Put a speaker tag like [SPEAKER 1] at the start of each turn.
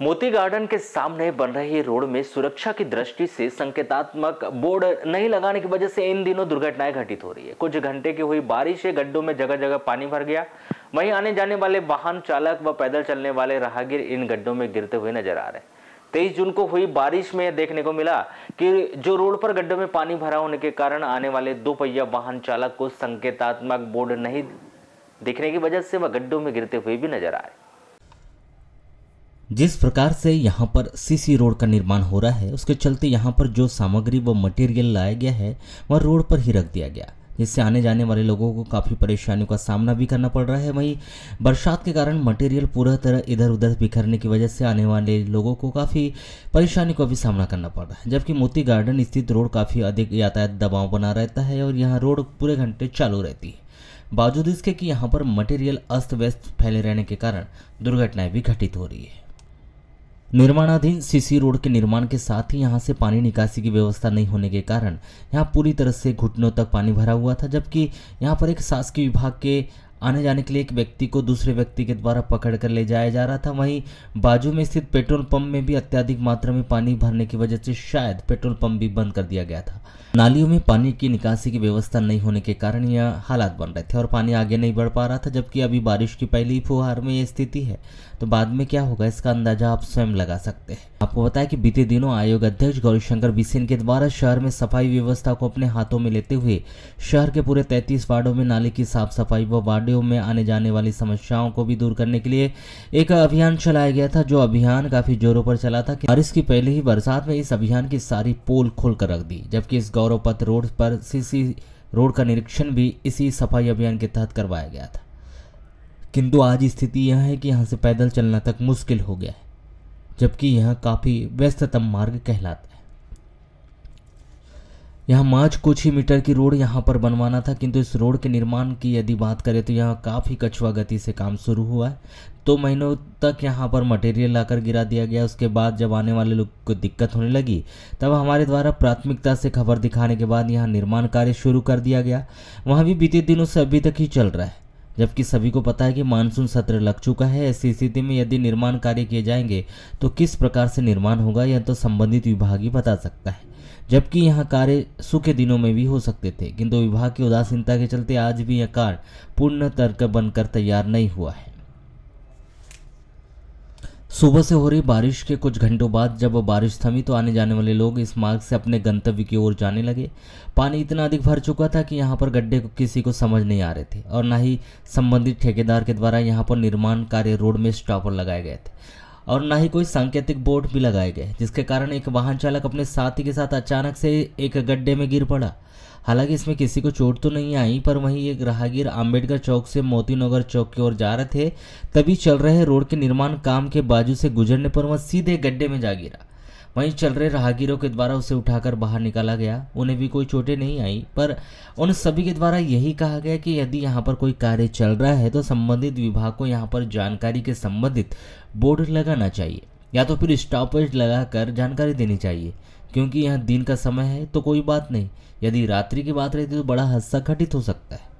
[SPEAKER 1] मोती गार्डन के सामने बन रही रोड में सुरक्षा की दृष्टि से संकेतात्मक बोर्ड नहीं लगाने की वजह से इन दिनों दुर्घटनाएँ घटित हो रही है। कुछ घंटे की हुई बारिश से गड्ढों में जगह जगह पानी भर गया। वहीं आने जाने वाले वाहन चालक व पैदल चलने वाले राहगीर इन गड्ढों में गिरते हुए नज़र आ रहे हैं। तेईस जून को हुई बारिश में देखने को मिला कि जो रोड पर गड्ढों में पानी भरा होने के कारण आने वाले दो पहिया वाहन चालक को संकेतात्मक बोर्ड नहीं दिखने की वजह से वह गड्ढों में गिरते हुए भी नज़र आ रहे
[SPEAKER 2] जिस प्रकार से यहाँ पर सीसी रोड का निर्माण हो रहा है, उसके चलते यहाँ पर जो सामग्री व मटेरियल लाया गया है, वह रोड पर ही रख दिया गया। जिससे आने जाने वाले लोगों को काफ़ी परेशानियों का सामना भी करना पड़ रहा है। वहीं बरसात के कारण मटेरियल पूरा तरह इधर उधर बिखरने की वजह से आने वाले लोगों को काफ़ी परेशानी का भी सामना करना पड़ रहा है। जबकि मोती गार्डन स्थित रोड काफ़ी अधिक यातायात दबाव बना रहता है और यहाँ रोड पूरे घंटे चालू रहती है। बावजूद इसके कि यहाँ पर मटेरियल अस्त व्यस्त फैले रहने के कारण दुर्घटनाएँ भी घटित हो रही है। निर्माणाधीन सीसी रोड के निर्माण के साथ ही यहाँ से पानी निकासी की व्यवस्था नहीं होने के कारण यहाँ पूरी तरह से घुटनों तक पानी भरा हुआ था, जबकि यहाँ पर एक शासकीय विभाग के आने जाने के लिए एक व्यक्ति को दूसरे व्यक्ति के द्वारा पकड़ कर ले जाया जा रहा था। वहीं बाजू में स्थित पेट्रोल पंप में भी अत्याधिक मात्रा में पानी भरने की वजह से शायद पेट्रोल पंप भी बंद कर दिया गया था। नालियों में पानी की निकासी की व्यवस्था नहीं होने के कारण यह हालात बन रहे थे और पानी आगे नहीं बढ़ पा रहा था, जबकि अभी बारिश की पहली फुहार में यह स्थिति है। तो बाद में क्या होगा, इसका अंदाज़ा आप स्वयं लगा सकते हैं। आपको बताया कि बीते दिनों आयोग अध्यक्ष गौरीशंकर बिसेन के द्वारा शहर में सफ़ाई व्यवस्था को अपने हाथों में लेते हुए शहर के पूरे तैतीस वार्डो में नाले की साफ़ सफ़ाई व वार्डो में आने जाने वाली समस्याओं को भी दूर करने के लिए एक अभियान चलाया गया था, जो अभियान काफ़ी जोरों पर चला था बारिश की पहले ही बरसात में इस अभियान की सारी पोल खोल कर रख दी, जबकि इस गौरव पथ रोड पर सीसी रोड का निरीक्षण भी इसी सफ़ाई अभियान के तहत करवाया गया था। किंतु आज स्थिति यह है कि यहाँ से पैदल चलना तक मुश्किल हो गया है, जबकि यह काफ़ी व्यस्ततम मार्ग कहलाता है। यहाँ मार्च कुछ ही मीटर की रोड यहाँ पर बनवाना था, किंतु इस रोड के निर्माण की यदि बात करें तो यहाँ काफ़ी कछुआ गति से काम शुरू हुआ है। दो महीनों तक यहाँ पर मटेरियल लाकर गिरा दिया गया, उसके बाद जब आने वाले लोग को दिक्कत होने लगी, तब हमारे द्वारा प्राथमिकता से खबर दिखाने के बाद यहाँ निर्माण कार्य शुरू कर दिया गया। वहाँ भी बीते दिनों से अभी तक ही चल रहा है, जबकि सभी को पता है कि मानसून सत्र लग चुका है। ऐसी स्थिति में यदि निर्माण कार्य किए जाएँगे तो किस प्रकार से निर्माण होगा, यह तो संबंधित विभाग ही बता सकता है। जबकि यहाँ कार्य सूखे दिनों में भी हो सकते थे। किंतु विभाग की उदासीनता के चलते आज भी यह कार्य पूर्ण तर्क बनकर तैयार नहीं हुआ है। सुबह से हो रही बारिश के कुछ घंटों बाद जब बारिश थमी तो आने जाने वाले लोग इस मार्ग से अपने गंतव्य की ओर जाने लगे। पानी इतना अधिक भर चुका था कि यहाँ पर गड्ढे को किसी को समझ नहीं आ रहे थे और ना ही संबंधित ठेकेदार के द्वारा यहाँ पर निर्माण कार्य रोड में स्टॉपर लगाए गए थे। और न ही कोई सांकेतिक बोर्ड भी लगाए गए, जिसके कारण एक वाहन चालक अपने साथी के साथ अचानक से एक गड्ढे में गिर पड़ा। हालाँकि इसमें किसी को चोट तो नहीं आई, पर वहीं एक राहगीर आम्बेडकर चौक से मोती नगर चौक की ओर जा रहे थे, तभी चल रहे रोड के निर्माण काम के बाजू से गुजरने पर वह सीधे गड्ढे में जा गिरा। वहीं चल रहे राहगीरों के द्वारा उसे उठाकर बाहर निकाला गया। उन्हें भी कोई चोटें नहीं आई, पर उन सभी के द्वारा यही कहा गया कि यदि यहाँ पर कोई कार्य चल रहा है तो संबंधित विभाग को यहाँ पर जानकारी के संबंधित बोर्ड लगाना चाहिए, या तो फिर स्टॉपेज लगाकर जानकारी देनी चाहिए, क्योंकि यहाँ दिन का समय है तो कोई बात नहीं। यदि रात्रि की बात रहती तो बड़ा हादसा घटित हो सकता है।